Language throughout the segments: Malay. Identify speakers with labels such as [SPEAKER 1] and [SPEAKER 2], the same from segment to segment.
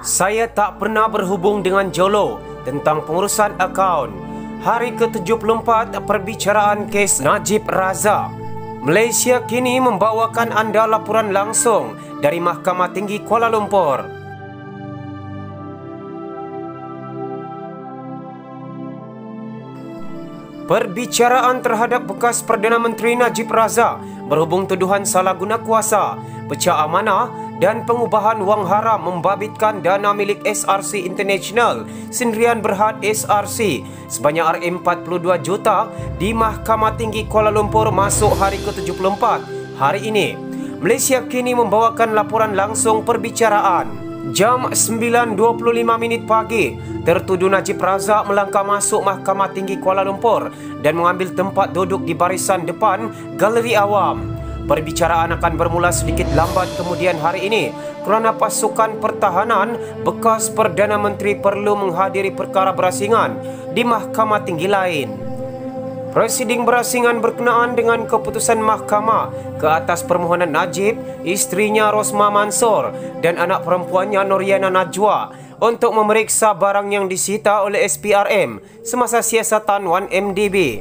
[SPEAKER 1] Saya tak pernah berhubung dengan Jolo tentang pengurusan akaun. Hari ke-74 perbicaraan kes Najib Razak. Malaysia kini membawakan anda laporan langsung dari Mahkamah Tinggi Kuala Lumpur. Perbicaraan terhadap bekas Perdana Menteri Najib Razak berhubung tuduhan salah guna kuasa, pecah amanah dan pengubahan wang haram membabitkan dana milik SRC International Sendirian Berhad SRC sebanyak RM42 juta di Mahkamah Tinggi Kuala Lumpur masuk hari ke-74 hari ini. Malaysia kini membawakan laporan langsung perbicaraan. Jam 9.25 minit pagi, tertuduh Najib Razak melangkah masuk Mahkamah Tinggi Kuala Lumpur dan mengambil tempat duduk di barisan depan galeri awam. Perbicaraan akan bermula sedikit lambat kemudian hari ini kerana pasukan pertahanan bekas Perdana Menteri perlu menghadiri perkara berasingan di mahkamah tinggi lain. Presiding berasingan berkenaan dengan keputusan mahkamah ke atas permohonan Najib, isterinya Rosma Mansor dan anak perempuannya Noriana Najwa untuk memeriksa barang yang disita oleh SPRM semasa siasatan 1MDB.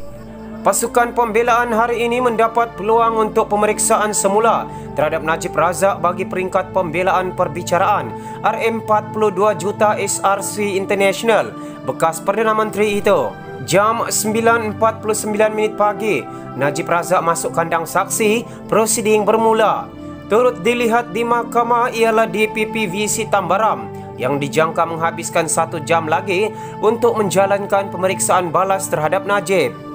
[SPEAKER 1] Pasukan pembelaan hari ini mendapat peluang untuk pemeriksaan semula terhadap Najib Razak bagi peringkat pembelaan perbicaraan RM42 juta SRC International bekas Perdana Menteri itu. Jam 9.49 minit pagi, Najib Razak masuk kandang saksi, prosiding bermula. Turut dilihat di mahkamah ialah DPP VC Tambaram yang dijangka menghabiskan satu jam lagi untuk menjalankan pemeriksaan balas terhadap Najib.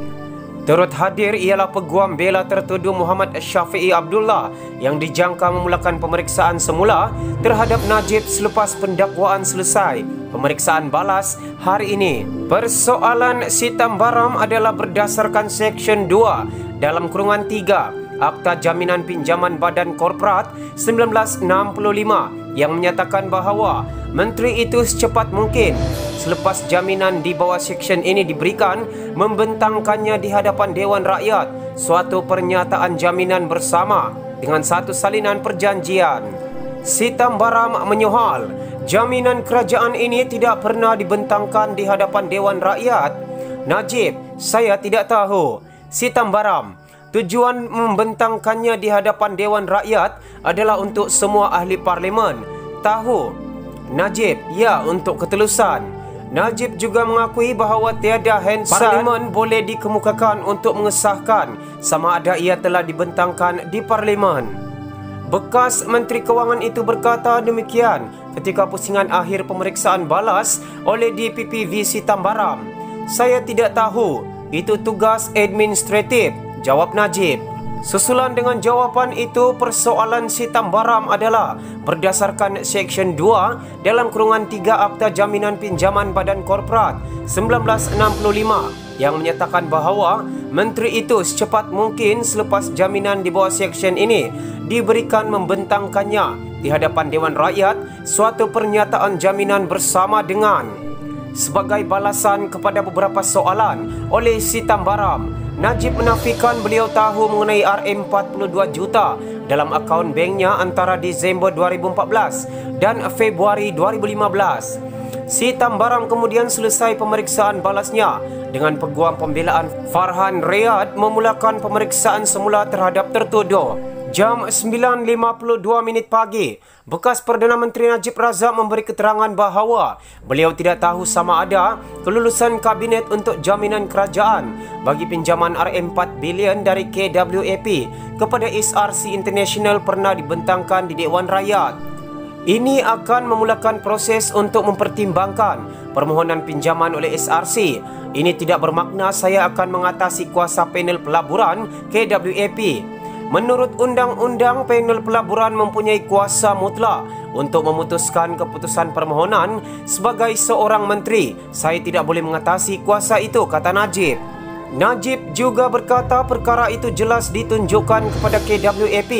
[SPEAKER 1] Turut hadir ialah peguam bela tertuduh Muhammad Syafi'i Abdullah yang dijangka memulakan pemeriksaan semula terhadap Najib selepas pendakwaan selesai. Pemeriksaan balas hari ini. Persoalan sitam baram adalah berdasarkan Seksyen 2 dalam kurungan 3 Akta Jaminan Pinjaman Badan Korporat 1965 yang menyatakan bahawa menteri itu secepat mungkin selepas jaminan di bawah seksyen ini diberikan membentangkannya di hadapan Dewan Rakyat suatu pernyataan jaminan bersama dengan satu salinan perjanjian. Sitam Baram menyohal jaminan kerajaan ini tidak pernah dibentangkan di hadapan Dewan Rakyat. Najib, saya tidak tahu. Sitam Baram, tujuan membentangkannya di hadapan Dewan Rakyat adalah untuk semua ahli parlimen. Tahu? Najib, ya untuk ketelusan. Najib juga mengakui bahawa tiada Hansan Parlimen boleh dikemukakan untuk mengesahkan sama ada ia telah dibentangkan di Parlimen. Bekas Menteri Kewangan itu berkata demikian ketika pusingan akhir pemeriksaan balas oleh DPP VC Tambaram. Saya tidak tahu, itu tugas administratif, jawab Najib. Susulan dengan jawapan itu, persoalan sitam baram adalah berdasarkan Seksyen 2 dalam kurungan 3 Akta Jaminan Pinjaman Badan Korporat 1965 yang menyatakan bahawa menteri itu secepat mungkin selepas jaminan di bawah seksyen ini diberikan membentangkannya di hadapan Dewan Rakyat suatu pernyataan jaminan bersama dengan sebagai balasan kepada beberapa soalan oleh Sitam Baram Najib menafikan beliau tahu mengenai RM42 juta dalam akaun banknya antara Disember 2014 dan Februari 2015. Si Tambaram kemudian selesai pemeriksaan balasnya dengan peguam pembelaan Farhan Riyad memulakan pemeriksaan semula terhadap tertuduh. Jam 9.52 minit pagi, bekas Perdana Menteri Najib Razak memberi keterangan bahawa beliau tidak tahu sama ada kelulusan kabinet untuk jaminan kerajaan bagi pinjaman RM4 bilion dari KWAP kepada SRC International pernah dibentangkan di Dewan Rakyat. Ini akan memulakan proses untuk mempertimbangkan permohonan pinjaman oleh SRC. Ini tidak bermakna saya akan mengatasi kuasa panel pelaburan KWAP. Menurut undang-undang, panel pelaburan mempunyai kuasa mutlak untuk memutuskan keputusan permohonan sebagai seorang menteri. Saya tidak boleh mengatasi kuasa itu, kata Najib. Najib juga berkata perkara itu jelas ditunjukkan kepada KWAP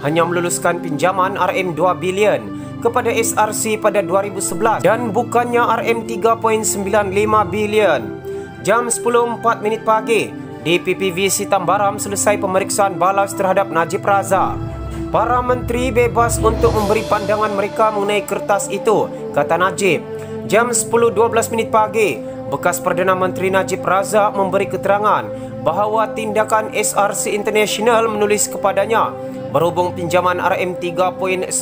[SPEAKER 1] hanya meluluskan pinjaman RM2 bilion kepada SRC pada 2011 dan bukannya RM3.95 bilion. Jam 10.04 minit pagi, DPPV Sitambaram selesai pemeriksaan balas terhadap Najib Razak. Para menteri bebas untuk memberi pandangan mereka mengenai kertas itu kata Najib. Jam 10.12 minit pagi, bekas Perdana Menteri Najib Razak memberi keterangan bahawa tindakan SRC International menulis kepadanya berhubung pinjaman RM3.95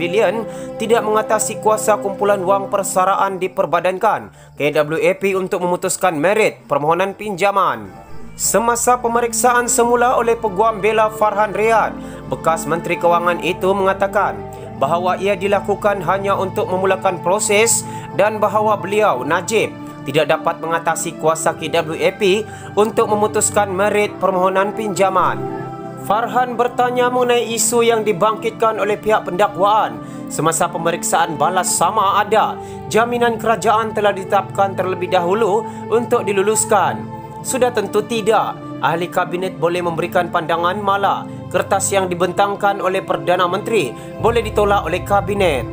[SPEAKER 1] bilion tidak mengatasi kuasa kumpulan wang persaraan diperbadankan KWAP untuk memutuskan merit permohonan pinjaman. Semasa pemeriksaan semula oleh Peguam Bela Farhan Riyad, bekas Menteri Kewangan itu mengatakan bahawa ia dilakukan hanya untuk memulakan proses dan bahawa beliau, Najib, tidak dapat mengatasi kuasa KWAP untuk memutuskan merit permohonan pinjaman. Farhan bertanya mengenai isu yang dibangkitkan oleh pihak pendakwaan semasa pemeriksaan balas sama ada jaminan kerajaan telah ditetapkan terlebih dahulu untuk diluluskan. Sudah tentu tidak, ahli kabinet boleh memberikan pandangan malah kertas yang dibentangkan oleh Perdana Menteri boleh ditolak oleh kabinet.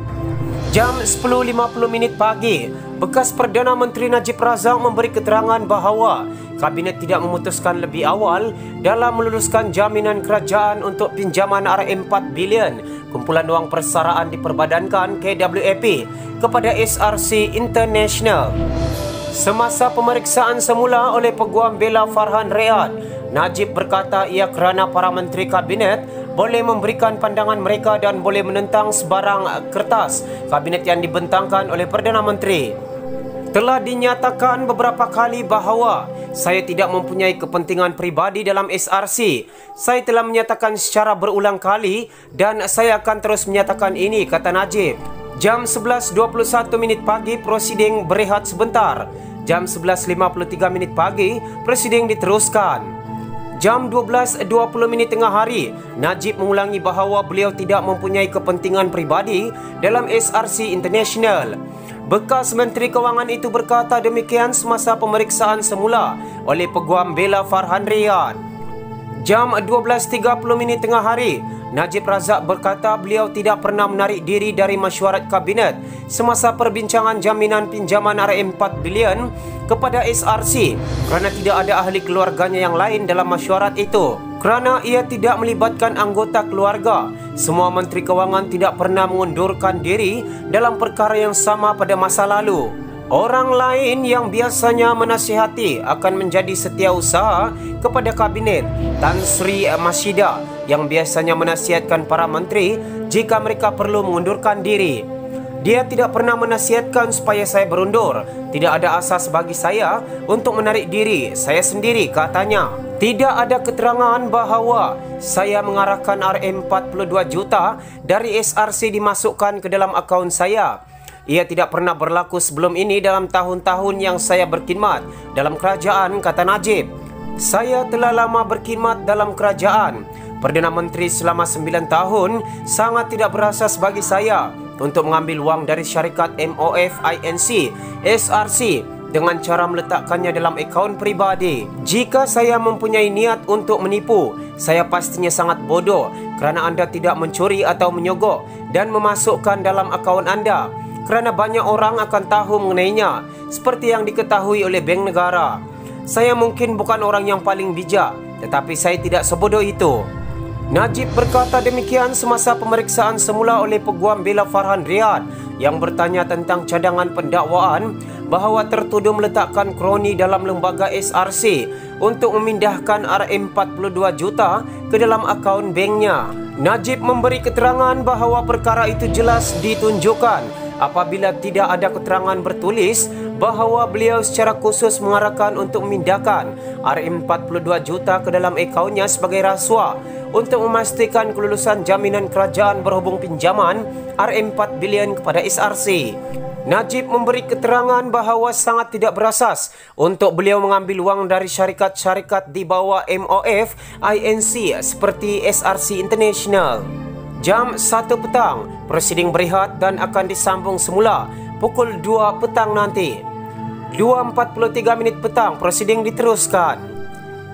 [SPEAKER 1] Jam 10.50 minit pagi, bekas Perdana Menteri Najib Razak memberi keterangan bahawa kabinet tidak memutuskan lebih awal dalam meluluskan jaminan kerajaan untuk pinjaman RM4 bilion kumpulan wang persaraan diperbadankan KWAP kepada SRC International. Semasa pemeriksaan semula oleh Peguam Bela Farhan Riyad, Najib berkata ia kerana para menteri kabinet boleh memberikan pandangan mereka dan boleh menentang sebarang kertas kabinet yang dibentangkan oleh Perdana Menteri. Telah dinyatakan beberapa kali bahawa saya tidak mempunyai kepentingan peribadi dalam SRC. Saya telah menyatakan secara berulang kali dan saya akan terus menyatakan ini, kata Najib. Jam 11.21 minit pagi, prosiding berehat sebentar. Jam 11.53 minit pagi, prosiding diteruskan. Jam 12.20 minit tengah hari, Najib mengulangi bahawa beliau tidak mempunyai kepentingan peribadi dalam SRC International. Bekas Menteri Kewangan itu berkata demikian semasa pemeriksaan semula oleh Peguam Bela Farhan Riyad. Jam 12.30 minit tengah hari, Najib Razak berkata beliau tidak pernah menarik diri dari mesyuarat kabinet semasa perbincangan jaminan pinjaman RM4 bilion kepada SRC kerana tidak ada ahli keluarganya yang lain dalam mesyuarat itu. Kerana ia tidak melibatkan anggota keluarga, semua Menteri Kewangan tidak pernah mengundurkan diri dalam perkara yang sama pada masa lalu. Orang lain yang biasanya menasihati akan menjadi setiausaha kepada kabinet Tan Sri Masida yang biasanya menasihatkan para menteri jika mereka perlu mengundurkan diri. Dia tidak pernah menasihatkan supaya saya berundur. Tidak ada asas bagi saya untuk menarik diri saya sendiri katanya. Tidak ada keterangan bahawa saya mengarahkan RM42 juta dari SRC dimasukkan ke dalam akaun saya. Ia tidak pernah berlaku sebelum ini dalam tahun-tahun yang saya berkhidmat dalam kerajaan, kata Najib. Saya telah lama berkhidmat dalam kerajaan. Perdana Menteri selama 9 tahun sangat tidak berasas bagi saya untuk mengambil wang dari syarikat MOF INC SRC dengan cara meletakkannya dalam akaun peribadi. Jika saya mempunyai niat untuk menipu, saya pastinya sangat bodoh kerana anda tidak mencuri atau menyogok dan memasukkan dalam akaun anda kerana banyak orang akan tahu mengenainya seperti yang diketahui oleh bank negara. Saya mungkin bukan orang yang paling bijak tetapi saya tidak sebodoh itu. Najib berkata demikian semasa pemeriksaan semula oleh Peguam Bela Farhan Riyad yang bertanya tentang cadangan pendakwaan bahawa tertuduh meletakkan kroni dalam lembaga SRC untuk memindahkan RM42 juta ke dalam akaun banknya. Najib memberi keterangan bahawa perkara itu jelas ditunjukkan apabila tidak ada keterangan bertulis bahawa beliau secara khusus mengarahkan untuk memindahkan RM42 juta ke dalam akaunnya sebagai rasuah untuk memastikan kelulusan jaminan kerajaan berhubung pinjaman RM4 bilion kepada SRC. Najib memberi keterangan bahawa sangat tidak berasas untuk beliau mengambil wang dari syarikat-syarikat di bawah MOF INC seperti SRC International. Jam 1 petang, prosiding berehat dan akan disambung semula pukul 2 petang nanti. 2.43 minit petang, prosiding diteruskan.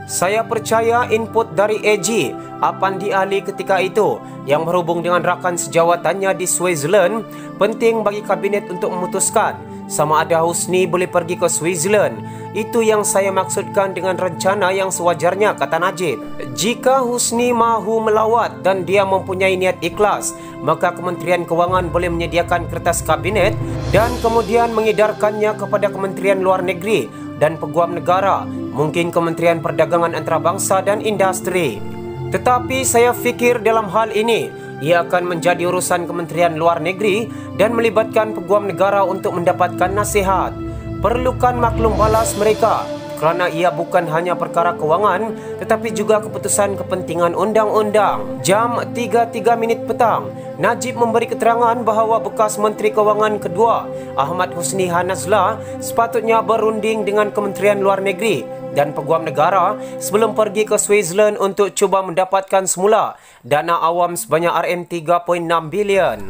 [SPEAKER 1] Saya percaya input dari AG Apandi Ali ketika itu yang berhubung dengan rakan sejawatannya di Switzerland penting bagi kabinet untuk memutuskan sama ada Husni boleh pergi ke Switzerland. Itu yang saya maksudkan dengan rencana yang sewajarnya, kata Najib. Jika Husni mahu melawat dan dia mempunyai niat ikhlas, maka Kementerian Kewangan boleh menyediakan kertas kabinet dan kemudian mengedarkannya kepada Kementerian Luar Negeri dan Peguam Negara, mungkin Kementerian Perdagangan Antarabangsa dan Industri. Tetapi saya fikir dalam hal ini, ia akan menjadi urusan Kementerian Luar Negeri dan melibatkan peguam negara untuk mendapatkan nasihat. Perlukan maklum balas mereka kerana ia bukan hanya perkara kewangan tetapi juga keputusan kepentingan undang-undang. Jam 3.3 minit petang, Najib memberi keterangan bahawa bekas Menteri Kewangan kedua, Ahmad Husni Hanazla, sepatutnya berunding dengan Kementerian Luar Negeri dan Peguam Negara sebelum pergi ke Switzerland untuk cuba mendapatkan semula dana awam sebanyak RM3.6 bilion.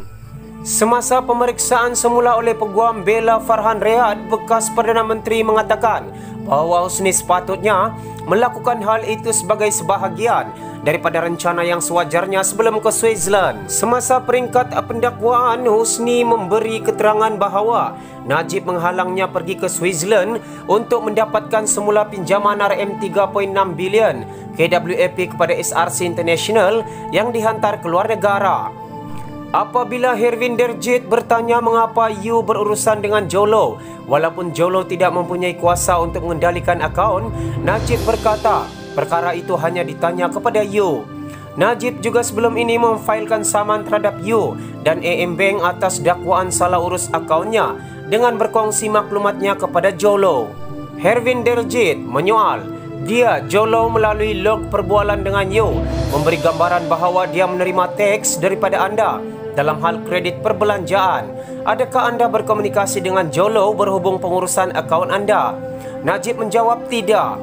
[SPEAKER 1] Semasa pemeriksaan semula oleh Peguam Bela Farhan Rehad, bekas Perdana Menteri mengatakan bahawa Husni sepatutnya melakukan hal itu sebagai sebahagian daripada rencana yang sewajarnya sebelum ke Switzerland. Semasa peringkat pendakwaan, Husni memberi keterangan bahawa Najib menghalangnya pergi ke Switzerland untuk mendapatkan semula pinjaman RM3.6 bilion KWAP kepada SRC International yang dihantar ke luar negara. Apabila Herwinder Jit bertanya mengapa Yu berurusan dengan Jolo, walaupun Jolo tidak mempunyai kuasa untuk mengendalikan akaun, Najib berkata, perkara itu hanya ditanya kepada Yu. Najib juga sebelum ini memfailkan saman terhadap Yu dan AM Bank atas dakwaan salah urus akaunnya dengan berkongsi maklumatnya kepada Jolo. Herwinder Jit menyoal, dia Jolo melalui log perbualan dengan Yu memberi gambaran bahawa dia menerima teks daripada anda dalam hal kredit perbelanjaan. Adakah anda berkomunikasi dengan Jolo berhubung pengurusan akaun anda? Najib menjawab tidak.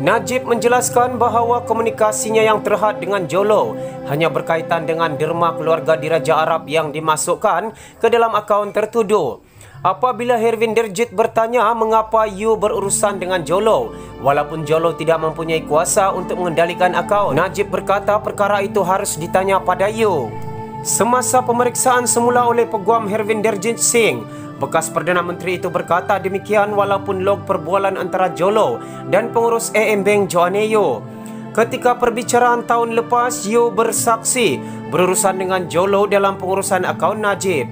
[SPEAKER 1] Najib menjelaskan bahawa komunikasinya yang terhad dengan Jolo hanya berkaitan dengan derma keluarga diraja Arab yang dimasukkan ke dalam akaun tertuduh. Apabila Herwin Derjit bertanya mengapa Yu berurusan dengan Jolo walaupun Jolo tidak mempunyai kuasa untuk mengendalikan akaun, Najib berkata perkara itu harus ditanya pada Yu. Semasa pemeriksaan semula oleh Peguam Hervinder Jit Singh, bekas Perdana Menteri itu berkata demikian walaupun log perbualan antara Jolo dan pengurus AM Bank Joanne Yo. Ketika perbicaraan tahun lepas, Yo bersaksi berurusan dengan Jolo dalam pengurusan akaun Najib.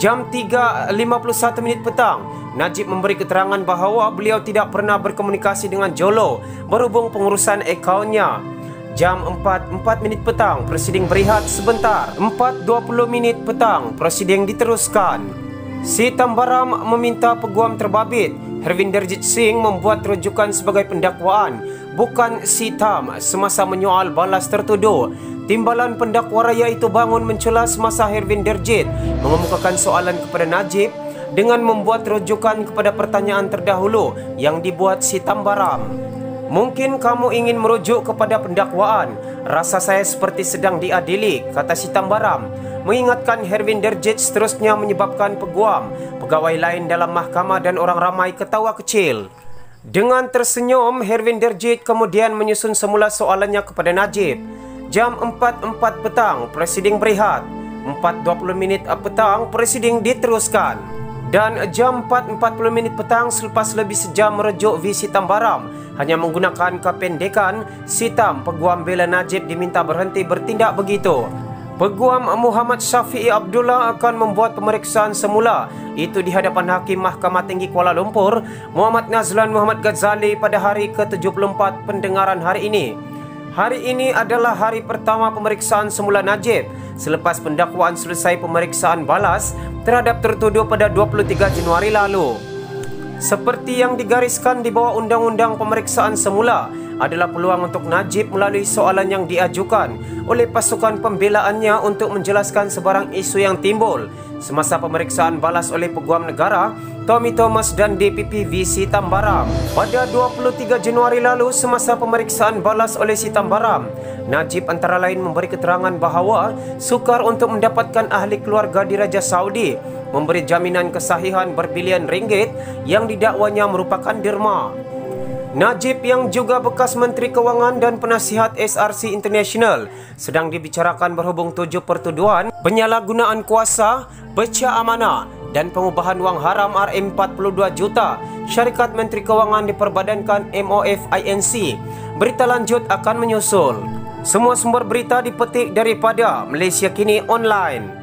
[SPEAKER 1] Jam 3.51 minit petang, Najib memberi keterangan bahawa beliau tidak pernah berkomunikasi dengan Jolo berhubung pengurusan akaunnya. Jam 4.4 minit petang, Presiden berehat sebentar. 4.20 minit petang, Presiden diteruskan. Si Tambaram meminta peguam terbabit, Hervinderjit Singh membuat rujukan sebagai pendakwaan, bukan si Tam semasa menyoal balas tertuduh. Timbalan pendakwa raya itu bangun mencela semasa Hervinderjit mengemukakan soalan kepada Najib dengan membuat rujukan kepada pertanyaan terdahulu yang dibuat si Tambaram. Mungkin kamu ingin merujuk kepada pendakwaan. Rasa saya seperti sedang diadili, kata si Tambaram. Mengingatkan Herwin Derjet seterusnya menyebabkan peguam, pegawai lain dalam mahkamah dan orang ramai ketawa kecil. Dengan tersenyum, Herwin Derjet kemudian menyusun semula soalannya kepada Najib. Jam 4.4 petang, Presiden berehat. 4.20 minit petang, Presiden diteruskan. Dan jam 4.40 minit petang selepas lebih sejam merujuk visi Tambaram hanya menggunakan kependekan, Sitam Peguam Bela Najib diminta berhenti bertindak begitu. Peguam Muhammad Syafi'i Abdullah akan membuat pemeriksaan semula itu di hadapan Hakim Mahkamah Tinggi Kuala Lumpur Muhammad Nazlan Muhammad Ghazali pada hari ke-74 pendengaran hari ini. Hari ini adalah hari pertama pemeriksaan semula Najib selepas pendakwaan selesai pemeriksaan balas terhadap tertuduh pada 23 Januari lalu. Seperti yang digariskan di bawah undang-undang pemeriksaan semula adalah peluang untuk Najib melalui soalan yang diajukan oleh pasukan pembelaannya untuk menjelaskan sebarang isu yang timbul semasa pemeriksaan balas oleh Peguam Negara Tommy Thomas dan DPP VC Tambaram. Pada 23 Januari lalu semasa pemeriksaan balas oleh si Tambaram, Najib antara lain memberi keterangan bahawa sukar untuk mendapatkan ahli keluarga di Raja Saudi memberi jaminan kesahihan berbilion ringgit yang didakwanya merupakan derma. Najib yang juga bekas Menteri Kewangan dan penasihat SRC International sedang dibicarakan berhubung tujuh pertuduhan penyalahgunaan kuasa, pecah amanah dan pengubahan wang haram RM42 juta. Syarikat Menteri Kewangan diperbadankan MOF INC. Berita lanjut akan menyusul. Semua sumber berita dipetik daripada Malaysia Kini Online.